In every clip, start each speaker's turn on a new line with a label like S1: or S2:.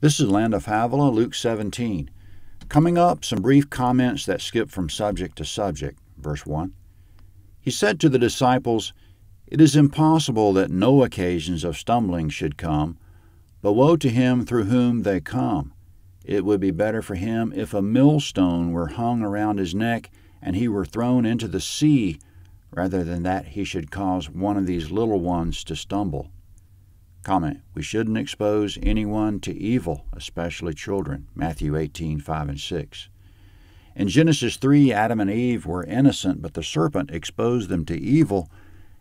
S1: This is Land of Havilah, Luke 17. Coming up, some brief comments that skip from subject to subject. Verse 1. He said to the disciples, It is impossible that no occasions of stumbling should come, but woe to him through whom they come. It would be better for him if a millstone were hung around his neck and he were thrown into the sea, rather than that he should cause one of these little ones to stumble. Comment, we shouldn't expose anyone to evil, especially children. Matthew 18, 5 and 6. In Genesis 3, Adam and Eve were innocent, but the serpent exposed them to evil,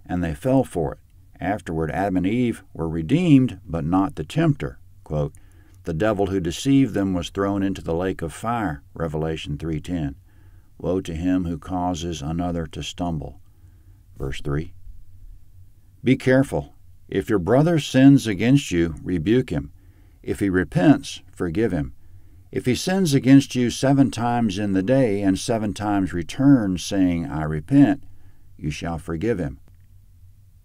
S1: and they fell for it. Afterward, Adam and Eve were redeemed, but not the tempter. Quote, the devil who deceived them was thrown into the lake of fire. Revelation 3:10. Woe to him who causes another to stumble. Verse 3. Be careful. If your brother sins against you, rebuke him. If he repents, forgive him. If he sins against you seven times in the day, and seven times returns, saying, I repent, you shall forgive him.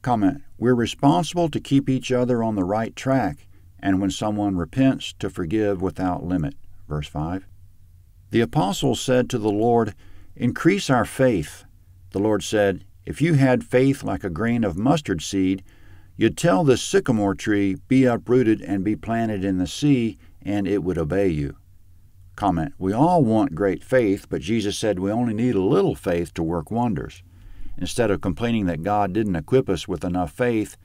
S1: Comment We're responsible to keep each other on the right track and when someone repents, to forgive without limit. Verse 5. The apostles said to the Lord, Increase our faith. The Lord said, If you had faith like a grain of mustard seed, you'd tell this sycamore tree, Be uprooted and be planted in the sea, and it would obey you. Comment We all want great faith, but Jesus said we only need a little faith to work wonders. Instead of complaining that God didn't equip us with enough faith,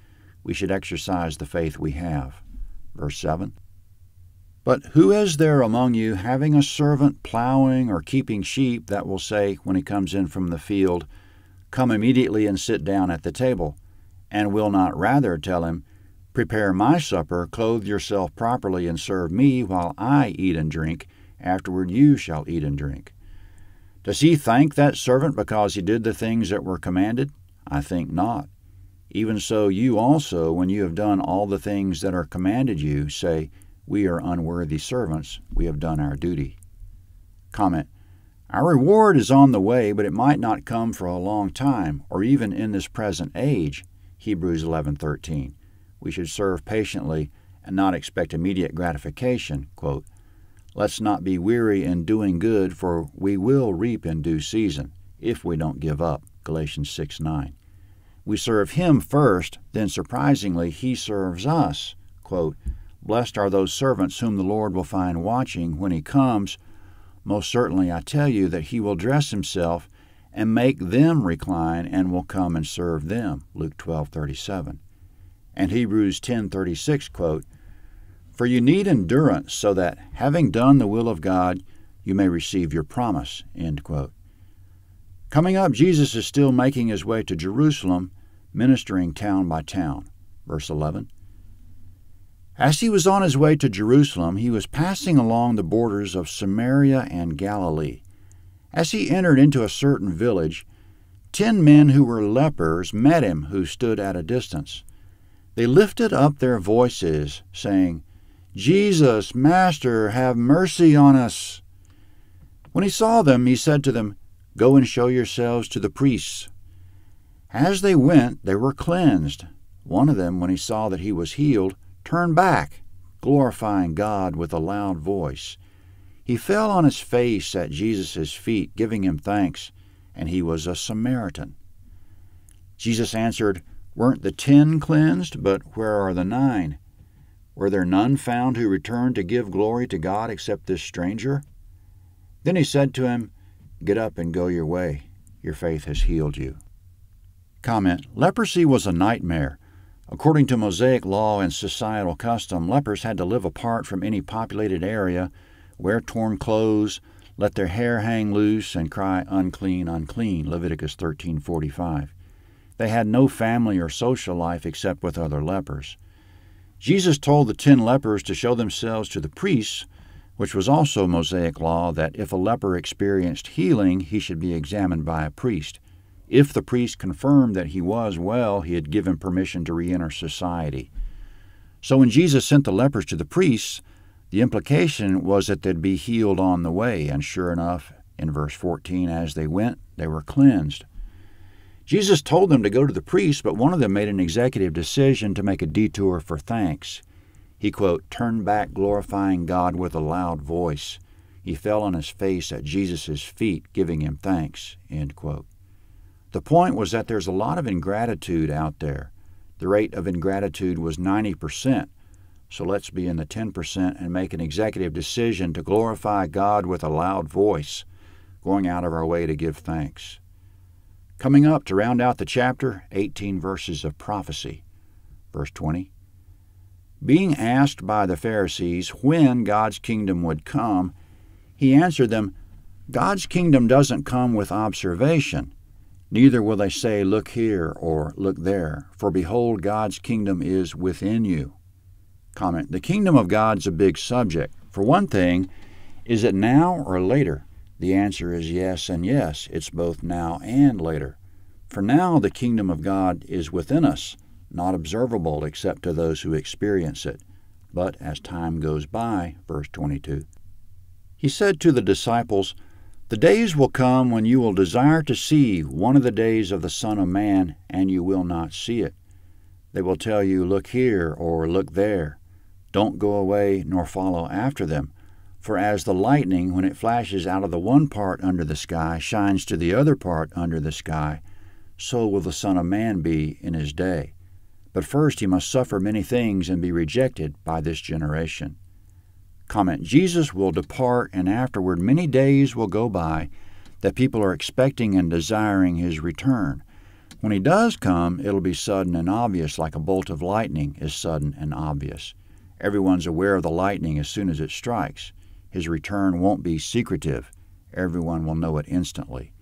S1: we should exercise the faith we have. Verse 7. But who is there among you having a servant plowing or keeping sheep that will say, when he comes in from the field, Come immediately and sit down at the table, and will not rather tell him, Prepare my supper, clothe yourself properly, and serve me while I eat and drink, afterward you shall eat and drink? Does he thank that servant because he did the things that were commanded? I think not. Even so, you also, when you have done all the things that are commanded you, say, We are unworthy servants, we have done our duty. Comment Our reward is on the way, but it might not come for a long time, or even in this present age. Hebrews 11:13. We should serve patiently and not expect immediate gratification. Quote, Let's not be weary in doing good, for we will reap in due season, if we don't give up. Galatians 6 9. We serve him first, then surprisingly, he serves us. Quote, Blessed are those servants whom the Lord will find watching when he comes. Most certainly I tell you that he will dress himself and make them recline and will come and serve them. Luke 12:37. And Hebrews 10:36 quote, For you need endurance so that having done the will of God, you may receive your promise. End quote. Coming up, Jesus is still making his way to Jerusalem, ministering town by town. Verse 11. As he was on his way to Jerusalem, he was passing along the borders of Samaria and Galilee. As he entered into a certain village, ten men who were lepers met him who stood at a distance. They lifted up their voices, saying, Jesus, Master, have mercy on us. When he saw them, he said to them, Go and show yourselves to the priests. As they went, they were cleansed. One of them, when he saw that he was healed, turned back, glorifying God with a loud voice. He fell on his face at Jesus' feet, giving him thanks, and he was a Samaritan. Jesus answered, Weren't the ten cleansed, but where are the nine? Were there none found who returned to give glory to God except this stranger? Then he said to him, Get up and go your way. Your faith has healed you. Comment Leprosy was a nightmare. According to Mosaic law and societal custom, lepers had to live apart from any populated area, wear torn clothes, let their hair hang loose, and cry, Unclean, unclean. Leviticus 13:45. They had no family or social life except with other lepers. Jesus told the ten lepers to show themselves to the priests which was also Mosaic law that if a leper experienced healing, he should be examined by a priest. If the priest confirmed that he was well, he had given permission to re enter society. So when Jesus sent the lepers to the priests, the implication was that they'd be healed on the way, and sure enough, in verse 14, as they went, they were cleansed. Jesus told them to go to the priest, but one of them made an executive decision to make a detour for thanks. He, quote, turned back, glorifying God with a loud voice. He fell on his face at Jesus' feet, giving him thanks, end quote. The point was that there's a lot of ingratitude out there. The rate of ingratitude was 90%, so let's be in the 10% and make an executive decision to glorify God with a loud voice, going out of our way to give thanks. Coming up to round out the chapter, 18 verses of prophecy. Verse 20 Being asked by the Pharisees when God's kingdom would come, he answered them, God's kingdom doesn't come with observation. Neither will they say, Look here or look there, for behold, God's kingdom is within you. Comment The kingdom of God's a big subject. For one thing, is it now or later? The answer is yes and yes. It's both now and later. For now, the kingdom of God is within us, not observable except to those who experience it. But as time goes by, verse 22, he said to the disciples, The days will come when you will desire to see one of the days of the Son of Man, and you will not see it. They will tell you, Look here, or look there. Don't go away nor follow after them. For as the lightning, when it flashes out of the one part under the sky, shines to the other part under the sky, so will the Son of Man be in his day. But first he must suffer many things and be rejected by this generation. Comment Jesus will depart, and afterward many days will go by that people are expecting and desiring his return. When he does come, it'll be sudden and obvious, like a bolt of lightning is sudden and obvious. Everyone's aware of the lightning as soon as it strikes. His return won't be secretive. Everyone will know it instantly.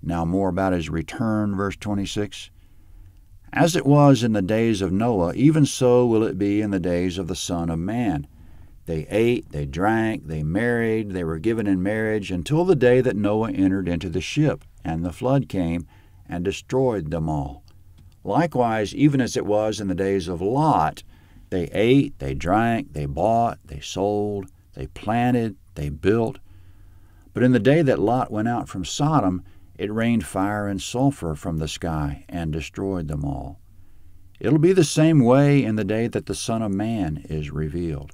S1: Now, more about his return, verse 26. As it was in the days of Noah, even so will it be in the days of the Son of Man. They ate, they drank, they married, they were given in marriage until the day that Noah entered into the ship, and the flood came and destroyed them all. Likewise, even as it was in the days of Lot, they ate, they drank, they bought, they sold, they planted, they built. But in the day that Lot went out from Sodom, it rained fire and sulfur from the sky and destroyed them all. It'll be the same way in the day that the Son of Man is revealed.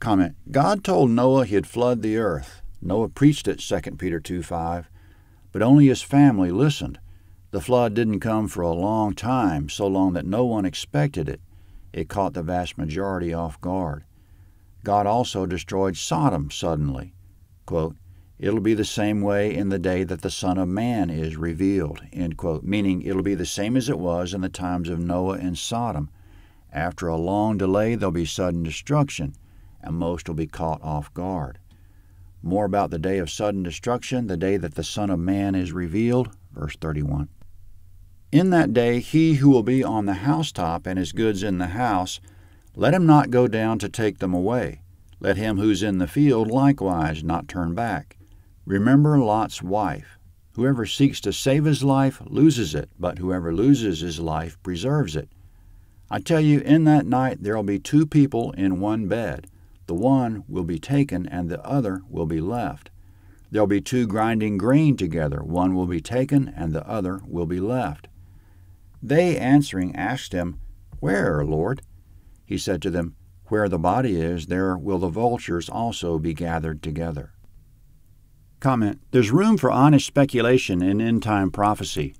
S1: Comment God told Noah he'd flood the earth. Noah preached it, 2 Peter 2 5, but only his family listened. The flood didn't come for a long time, so long that no one expected it it caught the vast majority off guard. God also destroyed Sodom suddenly. Quote, it'll be the same way in the day that the Son of Man is revealed, quote, meaning it'll be the same as it was in the times of Noah and Sodom. After a long delay, there'll be sudden destruction, and most will be caught off guard. More about the day of sudden destruction, the day that the Son of Man is revealed, verse 31. In that day he who will be on the housetop and his goods in the house, let him not go down to take them away. Let him who's in the field likewise not turn back. Remember Lot's wife. Whoever seeks to save his life loses it, but whoever loses his life preserves it. I tell you, in that night there will be two people in one bed. The one will be taken, and the other will be left. There will be two grinding grain together. One will be taken, and the other will be left. They answering asked him, Where, Lord? He said to them, Where the body is, there will the vultures also be gathered together. Comment There's room for honest speculation in end time prophecy.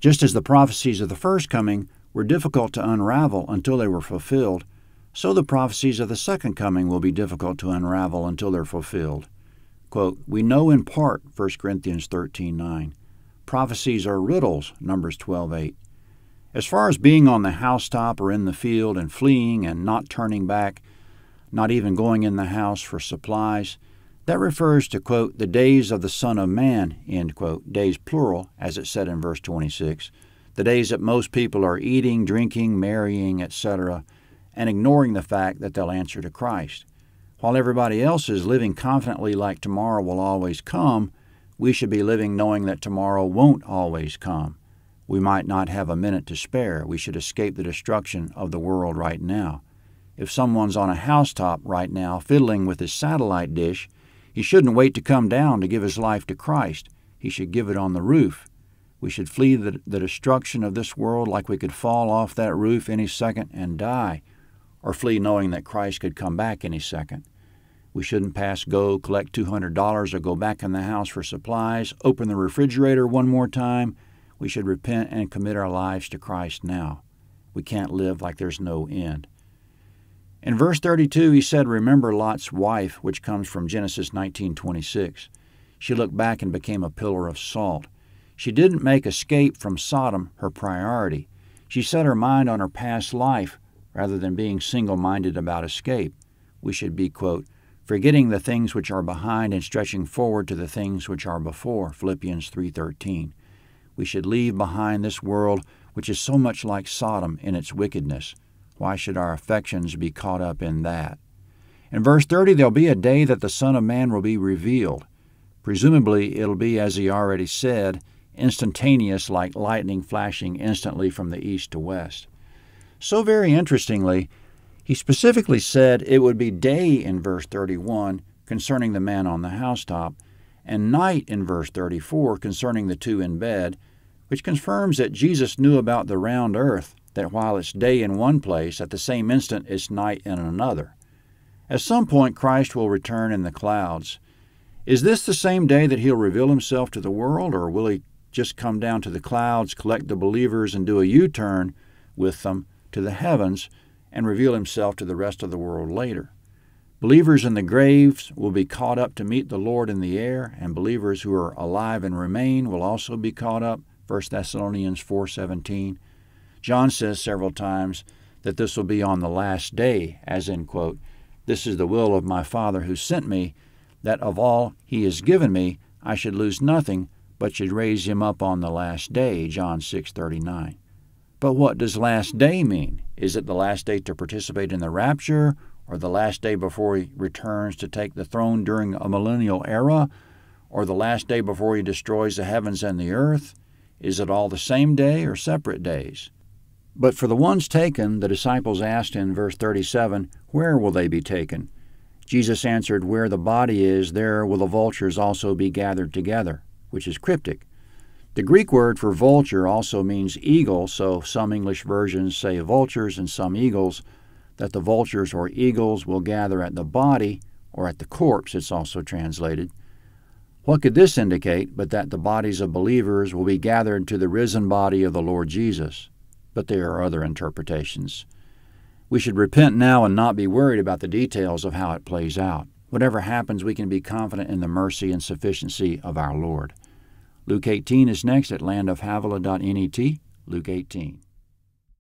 S1: Just as the prophecies of the first coming were difficult to unravel until they were fulfilled, so the prophecies of the second coming will be difficult to unravel until they're fulfilled. Quote, we know in part, 1 Corinthians 13:9. Prophecies are riddles, Numbers 12:8. As far as being on the housetop or in the field and fleeing and not turning back, not even going in the house for supplies, that refers to, quote, the days of the Son of Man, end quote, days plural, as it said in verse 26, the days that most people are eating, drinking, marrying, etc., and ignoring the fact that they'll answer to Christ. While everybody else is living confidently like tomorrow will always come, we should be living knowing that tomorrow won't always come we might not have a minute to spare. We should escape the destruction of the world right now. If someone's on a housetop right now fiddling with his satellite dish, he shouldn't wait to come down to give his life to Christ. He should give it on the roof. We should flee the, the destruction of this world like we could fall off that roof any second and die. or flee knowing that Christ could come back any second. We shouldn't pass go, collect $200, or go back in the house for supplies, open the refrigerator one more time. We should repent and commit our lives to Christ now. We can't live like there's no end. In verse 32, he said, Remember Lot's wife, which comes from Genesis 19:26. She looked back and became a pillar of salt. She didn't make escape from Sodom her priority. She set her mind on her past life rather than being single minded about escape. We should be, quote, forgetting the things which are behind and stretching forward to the things which are before philippians 3.13 we should leave behind this world which is so much like sodom in its wickedness. Why should our affections be caught up in that? In verse 30 there'll be a day that the son of man will be revealed. Presumably it'll be as he already said instantaneous like lightning flashing instantly from the east to west. So very interestingly he specifically said it would be day in verse 31 concerning the man on the housetop, and night in verse 34 concerning the two in bed, which confirms that Jesus knew about the round earth, that while it's day in one place, at the same instant it's night in another. At some point, Christ will return in the clouds. Is this the same day that he'll reveal himself to the world, or will he just come down to the clouds, collect the believers, and do a U turn with them to the heavens and reveal himself to the rest of the world later. Believers in the graves will be caught up to meet the Lord in the air, and believers who are alive and remain will also be caught up. 1 Thessalonians 4:17. John says several times that this will be on the last day, as in quote, "This is the will of my Father who sent me, that of all he has given me I should lose nothing, but should raise him up on the last day." John 6:39. But what does last day mean? Is it the last day to participate in the rapture, or the last day before he returns to take the throne during a millennial era, or the last day before he destroys the heavens and the earth? Is it all the same day or separate days? But for the ones taken, the disciples asked in verse 37, Where will they be taken? Jesus answered, Where the body is, there will the vultures also be gathered together, which is cryptic. The Greek word for vulture also means eagle, so some English versions say vultures and some eagles, that the vultures or eagles will gather at the body or at the corpse, it's also translated. What could this indicate but that the bodies of believers will be gathered to the risen body of the Lord Jesus? But there are other interpretations. We should repent now and not be worried about the details of how it plays out. Whatever happens, we can be confident in the mercy and sufficiency of our Lord. Luke 18 is next at landofhavilah.net. Luke 18.